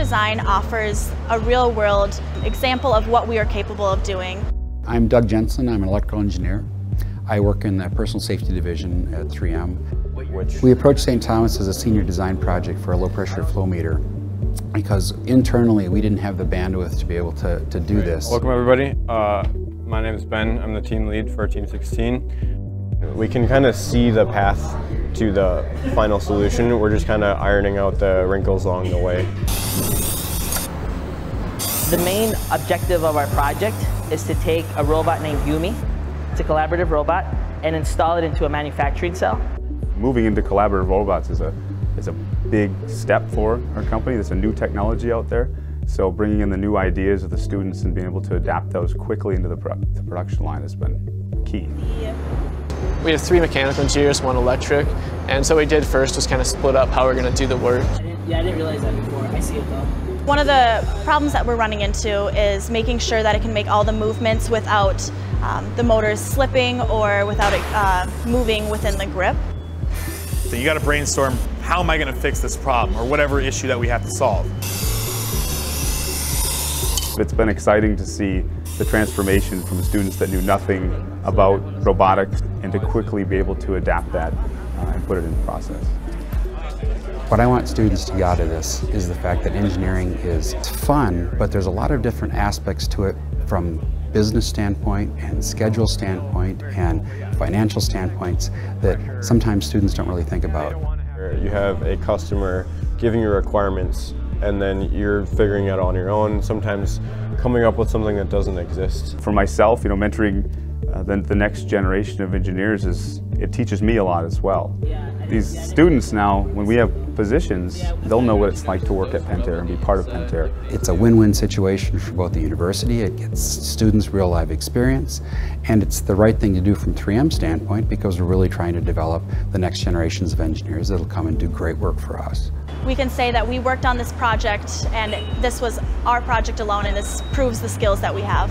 design offers a real world example of what we are capable of doing. I'm Doug Jensen, I'm an electrical engineer. I work in the personal safety division at 3M. We approached St. Thomas as a senior design project for a low pressure flow meter because internally we didn't have the bandwidth to be able to, to do this. Welcome everybody. Uh, my name is Ben. I'm the team lead for Team 16. We can kind of see the path to the final solution. We're just kind of ironing out the wrinkles along the way. The main objective of our project is to take a robot named YuMi, it's a collaborative robot, and install it into a manufacturing cell. Moving into collaborative robots is a, is a big step for our company. There's a new technology out there. So bringing in the new ideas of the students and being able to adapt those quickly into the, pro the production line has been key. We have three mechanical engineers, one electric, and so what we did first was kind of split up how we're going to do the work. I yeah, I didn't realize that before. I see it though. One of the problems that we're running into is making sure that it can make all the movements without um, the motors slipping or without it uh, moving within the grip. So you got to brainstorm, how am I going to fix this problem or whatever issue that we have to solve. It's been exciting to see the transformation from students that knew nothing about robotics and to quickly be able to adapt that uh, and put it in process. What I want students to get out of this is the fact that engineering is fun, but there's a lot of different aspects to it from business standpoint and schedule standpoint and financial standpoints that sometimes students don't really think about. You have a customer giving you requirements and then you're figuring it out on your own, sometimes coming up with something that doesn't exist. For myself, you know, mentoring uh, the, the next generation of engineers is, it teaches me a lot as well. These students now, when we have positions, they'll know what it's like to work at Pentair and be part of Pentair. It's a win-win situation for both the university, it gets students real life experience, and it's the right thing to do from 3M standpoint because we're really trying to develop the next generations of engineers that'll come and do great work for us. We can say that we worked on this project and this was our project alone and this proves the skills that we have.